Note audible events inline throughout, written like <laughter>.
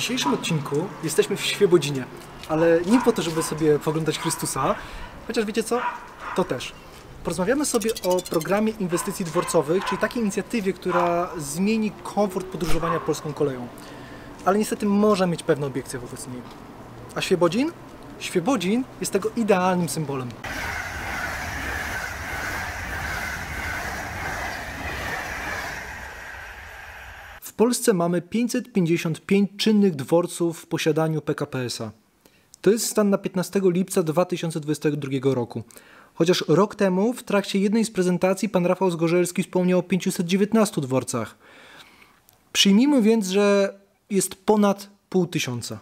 dzisiejszym odcinku jesteśmy w Świebodzinie, ale nie po to, żeby sobie poglądać Chrystusa, chociaż wiecie co? To też. Porozmawiamy sobie o programie inwestycji dworcowych, czyli takiej inicjatywie, która zmieni komfort podróżowania polską koleją. Ale niestety może mieć pewne obiekcje wobec niej. A Świebodzin? Świebodzin jest tego idealnym symbolem. Polsce mamy 555 czynnych dworców w posiadaniu PKP-SA. To jest stan na 15 lipca 2022 roku. Chociaż rok temu w trakcie jednej z prezentacji pan Rafał Zgorzelski wspomniał o 519 dworcach. Przyjmijmy więc, że jest ponad pół tysiąca.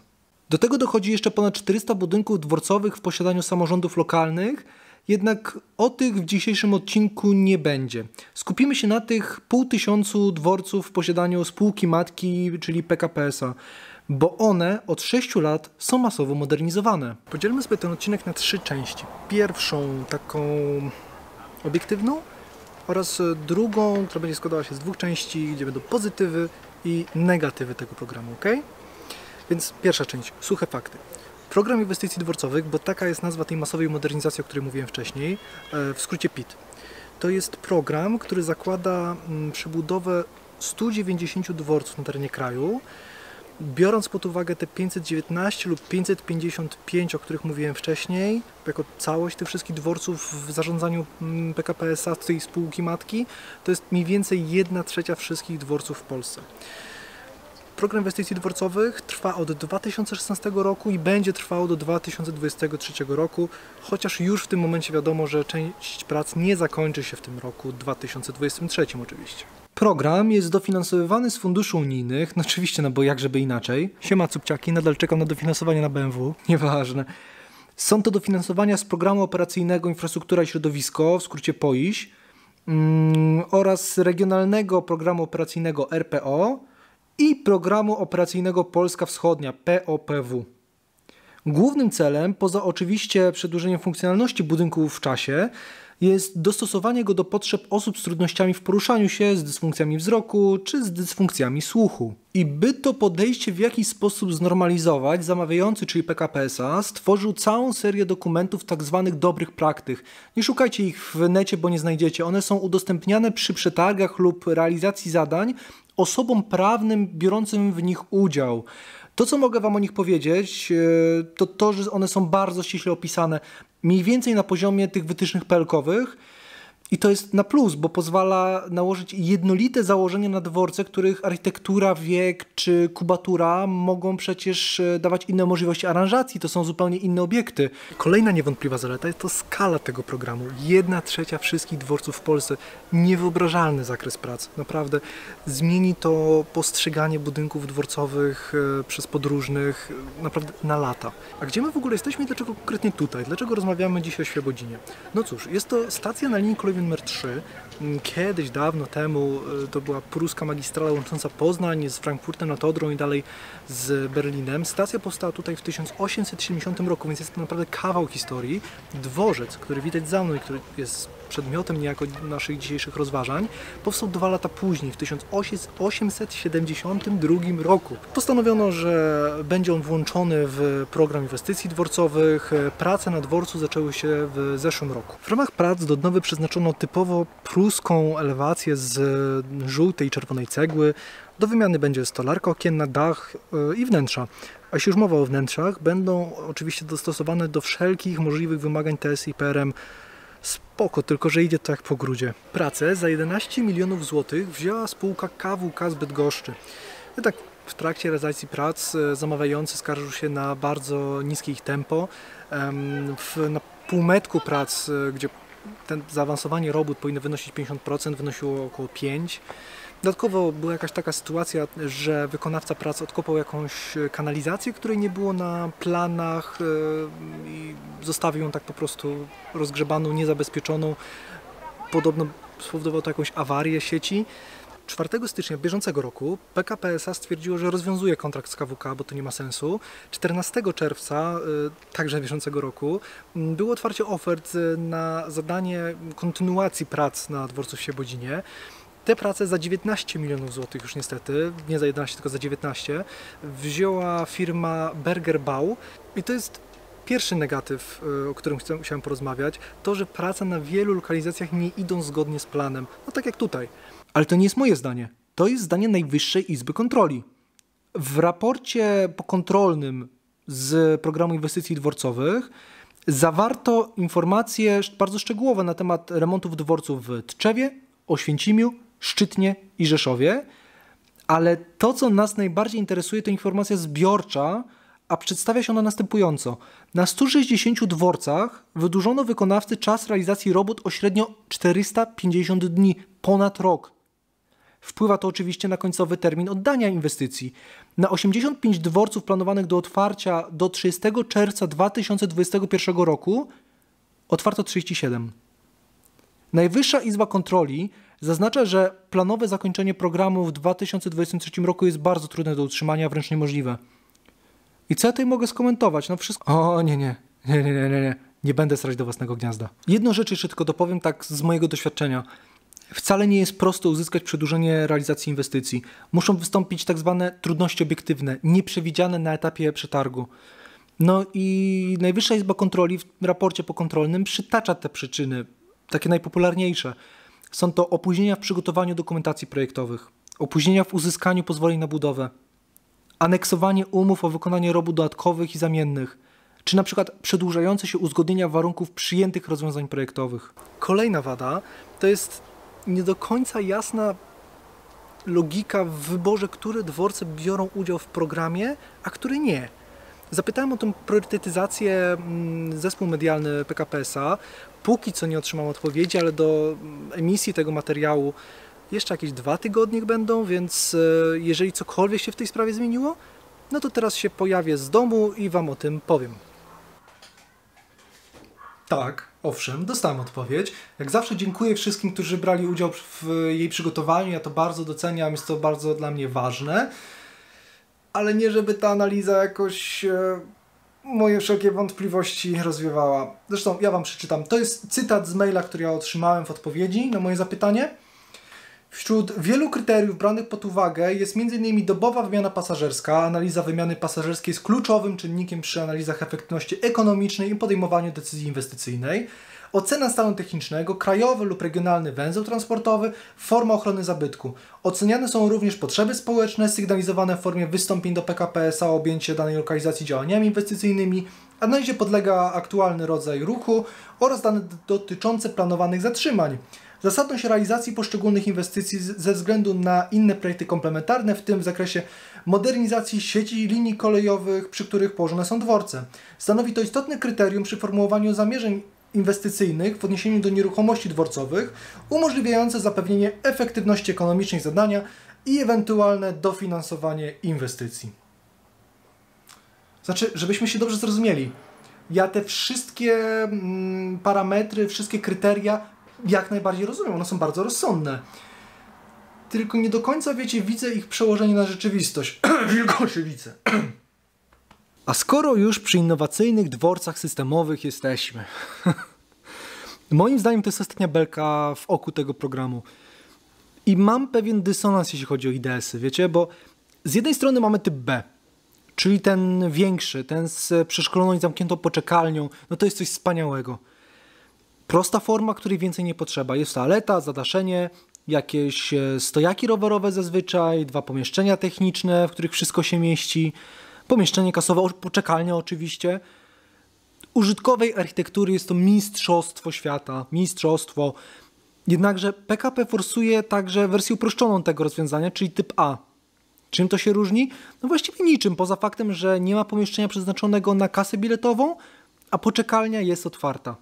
Do tego dochodzi jeszcze ponad 400 budynków dworcowych w posiadaniu samorządów lokalnych, jednak o tych w dzisiejszym odcinku nie będzie. Skupimy się na tych pół tysiącu dworców w posiadaniu spółki matki, czyli PKP-SA, bo one od 6 lat są masowo modernizowane. Podzielmy sobie ten odcinek na trzy części. Pierwszą taką obiektywną oraz drugą, która będzie składała się z dwóch części, gdzie będą pozytywy i negatywy tego programu, ok? Więc pierwsza część, suche fakty. Program inwestycji dworcowych, bo taka jest nazwa tej masowej modernizacji, o której mówiłem wcześniej, e, w skrócie PIT. To jest program, który zakłada mm, przebudowę 190 dworców na terenie kraju, biorąc pod uwagę te 519 lub 555, o których mówiłem wcześniej, jako całość tych wszystkich dworców w zarządzaniu mm, PKP SA, tej spółki matki, to jest mniej więcej 1 trzecia wszystkich dworców w Polsce. Program inwestycji dworcowych trwa od 2016 roku i będzie trwał do 2023 roku, chociaż już w tym momencie wiadomo, że część prac nie zakończy się w tym roku 2023 oczywiście. Program jest dofinansowywany z funduszy unijnych, no oczywiście, no bo jak żeby inaczej. Siema cupciaki, nadal czekam na dofinansowanie na BMW, <laughs> nieważne. Są to dofinansowania z programu operacyjnego Infrastruktura i Środowisko, w skrócie POIŚ, mm, oraz regionalnego programu operacyjnego RPO, i Programu Operacyjnego Polska Wschodnia POPW. Głównym celem, poza oczywiście przedłużeniem funkcjonalności budynków w czasie, jest dostosowanie go do potrzeb osób z trudnościami w poruszaniu się, z dysfunkcjami wzroku czy z dysfunkcjami słuchu. I by to podejście w jakiś sposób znormalizować, zamawiający, czyli PKP SA, stworzył całą serię dokumentów tzw. Tak dobrych praktyk. Nie szukajcie ich w necie, bo nie znajdziecie. One są udostępniane przy przetargach lub realizacji zadań osobom prawnym biorącym w nich udział. To, co mogę Wam o nich powiedzieć, e, to to, że one są bardzo ściśle opisane, mniej więcej na poziomie tych wytycznych pelkowych i to jest na plus, bo pozwala nałożyć jednolite założenia na dworce, których architektura, wiek czy kubatura mogą przecież e, dawać inne możliwości aranżacji. To są zupełnie inne obiekty. Kolejna niewątpliwa zaleta jest to skala tego programu. Jedna trzecia wszystkich dworców w Polsce. Niewyobrażalny zakres prac. Naprawdę zmieni to postrzeganie budynków dworcowych e, przez podróżnych e, naprawdę na lata. A gdzie my w ogóle jesteśmy i dlaczego konkretnie tutaj? Dlaczego rozmawiamy dzisiaj o Świebodzinie? No cóż, jest to stacja na linii kolejowej numer 3. Mm, kiedyś, dawno temu, y, to była pruska magistrala łącząca Poznań z Frankfurtem nad Odrą i dalej z Berlinem. Stacja powstała tutaj w 1870 roku, więc jest to naprawdę kawał historii. Dworzec, który widać za mną i który jest przedmiotem niejako naszych dzisiejszych rozważań, powstał dwa lata później, w 1872 roku. Postanowiono, że będzie on włączony w program inwestycji dworcowych. Prace na dworcu zaczęły się w zeszłym roku. W ramach prac do odnowy przeznaczono typowo pruską elewację z żółtej i czerwonej cegły. Do wymiany będzie stolarka okienna, dach e, i wnętrza. A jeśli już mowa o wnętrzach, będą oczywiście dostosowane do wszelkich możliwych wymagań TS i PRM Spoko, tylko że idzie to jak po grudzie. Pracę za 11 milionów złotych wzięła spółka KWK z Bydgoszczy. I tak w trakcie realizacji prac e, zamawiający skarżył się na bardzo niskie ich tempo. W, na półmetku prac, e, gdzie ten robót powinno wynosić 50%, wynosiło około 5%. Dodatkowo była jakaś taka sytuacja, że wykonawca pracy odkopał jakąś kanalizację, której nie było na planach e, i zostawił ją tak po prostu rozgrzebaną, niezabezpieczoną. Podobno spowodowało to jakąś awarię sieci. 4 stycznia bieżącego roku PKP SA stwierdziło, że rozwiązuje kontrakt z KWK, bo to nie ma sensu. 14 czerwca, e, także bieżącego roku, było otwarcie ofert na zadanie kontynuacji prac na dworcu w Siebodzinie. Te prace za 19 milionów złotych już niestety, nie za 11, tylko za 19, wzięła firma Berger Bau i to jest pierwszy negatyw, y, o którym chciałem porozmawiać, to, że prace na wielu lokalizacjach nie idą zgodnie z planem. No tak jak tutaj. Ale to nie jest moje zdanie. To jest zdanie Najwyższej Izby Kontroli. W raporcie pokontrolnym z programu inwestycji dworcowych zawarto informacje bardzo szczegółowe na temat remontów dworców w Tczewie, Oświęcimiu, Szczytnie i Rzeszowie, ale to, co nas najbardziej interesuje, to informacja zbiorcza, a przedstawia się ona następująco. Na 160 dworcach wydłużono wykonawcy czas realizacji robót o średnio 450 dni, ponad rok. Wpływa to oczywiście na końcowy termin oddania inwestycji. Na 85 dworców planowanych do otwarcia do 30 czerwca 2021 roku otwarto 37. Najwyższa Izba Kontroli zaznacza, że planowe zakończenie programu w 2023 roku jest bardzo trudne do utrzymania, wręcz niemożliwe. I co ja tutaj mogę skomentować? No wszystko... O, nie, nie, nie, nie, nie, nie, nie. Nie będę strać do własnego gniazda. Jedną rzecz jeszcze tylko dopowiem tak z mojego doświadczenia. Wcale nie jest prosto uzyskać przedłużenie realizacji inwestycji. Muszą wystąpić tak zwane trudności obiektywne, nieprzewidziane na etapie przetargu. No i Najwyższa Izba Kontroli w raporcie pokontrolnym przytacza te przyczyny, takie najpopularniejsze. Są to opóźnienia w przygotowaniu dokumentacji projektowych, opóźnienia w uzyskaniu pozwoleń na budowę, aneksowanie umów o wykonanie robót dodatkowych i zamiennych, czy na przykład przedłużające się uzgodnienia warunków przyjętych rozwiązań projektowych. Kolejna wada to jest nie do końca jasna logika w wyborze, które dworce biorą udział w programie, a które nie. Zapytałem o tę priorytetyzację mm, zespół medialny PKPS-a. Póki co nie otrzymam odpowiedzi, ale do emisji tego materiału jeszcze jakieś dwa tygodnie będą, więc e, jeżeli cokolwiek się w tej sprawie zmieniło, no to teraz się pojawię z domu i Wam o tym powiem. Tak, owszem, dostałem odpowiedź. Jak zawsze dziękuję wszystkim, którzy brali udział w jej przygotowaniu. Ja to bardzo doceniam, jest to bardzo dla mnie ważne. Ale nie, żeby ta analiza jakoś e, moje wszelkie wątpliwości rozwiewała. Zresztą ja Wam przeczytam. To jest cytat z maila, który ja otrzymałem w odpowiedzi na moje zapytanie. Wśród wielu kryteriów branych pod uwagę jest m.in. dobowa wymiana pasażerska. Analiza wymiany pasażerskiej jest kluczowym czynnikiem przy analizach efektywności ekonomicznej i podejmowaniu decyzji inwestycyjnej. Ocena stanu technicznego, krajowy lub regionalny węzeł transportowy, forma ochrony zabytku. Oceniane są również potrzeby społeczne sygnalizowane w formie wystąpień do PKP SA o objęcie danej lokalizacji działaniami inwestycyjnymi. Analizie podlega aktualny rodzaj ruchu oraz dane dotyczące planowanych zatrzymań. Zasadność realizacji poszczególnych inwestycji ze względu na inne projekty komplementarne, w tym w zakresie modernizacji sieci linii kolejowych, przy których położone są dworce. Stanowi to istotne kryterium przy formułowaniu zamierzeń inwestycyjnych w odniesieniu do nieruchomości dworcowych, umożliwiające zapewnienie efektywności ekonomicznej zadania i ewentualne dofinansowanie inwestycji. Znaczy, żebyśmy się dobrze zrozumieli, ja te wszystkie mm, parametry, wszystkie kryteria jak najbardziej rozumiem, one są bardzo rozsądne. Tylko nie do końca, wiecie, widzę ich przełożenie na rzeczywistość. <clears throat> Wielkoszywice. <clears throat> A skoro już przy innowacyjnych dworcach systemowych jesteśmy. <laughs> Moim zdaniem to jest ostatnia belka w oku tego programu. I mam pewien dysonans, jeśli chodzi o IDS-y, wiecie, bo z jednej strony mamy typ B, czyli ten większy, ten z przeszkoloną i zamkniętą poczekalnią, no to jest coś wspaniałego. Prosta forma, której więcej nie potrzeba. Jest toaleta, zadaszenie, jakieś e, stojaki rowerowe zazwyczaj, dwa pomieszczenia techniczne, w których wszystko się mieści, pomieszczenie kasowe, poczekalnia oczywiście. Użytkowej architektury jest to mistrzostwo świata, mistrzostwo. Jednakże PKP forsuje także wersję uproszczoną tego rozwiązania, czyli typ A. Czym to się różni? No właściwie niczym, poza faktem, że nie ma pomieszczenia przeznaczonego na kasę biletową, a poczekalnia jest otwarta.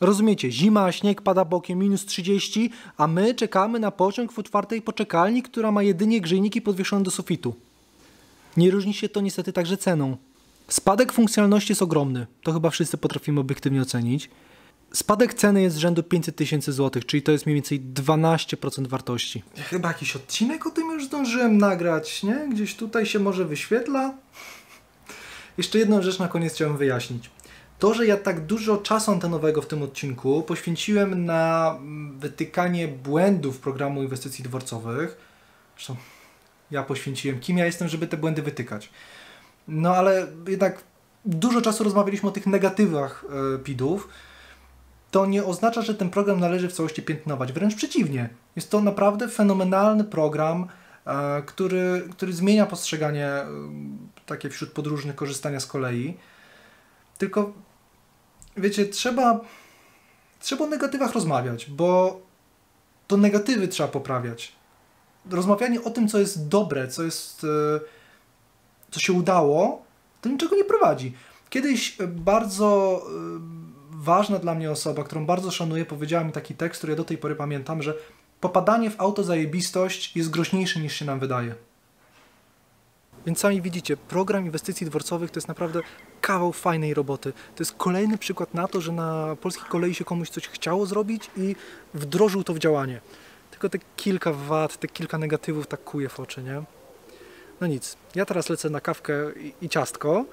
Rozumiecie, zima, śnieg pada bokiem, minus 30, a my czekamy na pociąg w otwartej poczekalni, która ma jedynie grzejniki podwieszone do sufitu. Nie różni się to niestety także ceną. Spadek funkcjonalności jest ogromny, to chyba wszyscy potrafimy obiektywnie ocenić. Spadek ceny jest z rzędu 500 tysięcy złotych, czyli to jest mniej więcej 12% wartości. Chyba jakiś odcinek o tym już zdążyłem nagrać, nie? Gdzieś tutaj się może wyświetla. Jeszcze jedną rzecz na koniec chciałem wyjaśnić. To, że ja tak dużo czasu antenowego w tym odcinku poświęciłem na wytykanie błędów programu inwestycji dworcowych, zresztą ja poświęciłem, kim ja jestem, żeby te błędy wytykać. No ale jednak dużo czasu rozmawialiśmy o tych negatywach e, PID-ów, to nie oznacza, że ten program należy w całości piętnować. Wręcz przeciwnie. Jest to naprawdę fenomenalny program, e, który, który zmienia postrzeganie e, takie wśród podróżnych korzystania z kolei. Tylko wiecie, trzeba, trzeba o negatywach rozmawiać, bo to negatywy trzeba poprawiać. Rozmawianie o tym, co jest dobre, co jest, e, co się udało, to niczego nie prowadzi. Kiedyś bardzo ważna dla mnie osoba, którą bardzo szanuję, powiedziała mi taki tekst, który ja do tej pory pamiętam, że popadanie w autozajebistość jest groźniejsze niż się nam wydaje. Więc sami widzicie, program inwestycji dworcowych to jest naprawdę kawał fajnej roboty. To jest kolejny przykład na to, że na polskiej kolei się komuś coś chciało zrobić i wdrożył to w działanie. Tylko te kilka wad, te kilka negatywów tak kuje w oczy, nie? No nic, ja teraz lecę na kawkę i, i ciastko,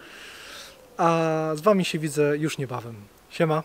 a z Wami się widzę już niebawem. Siema.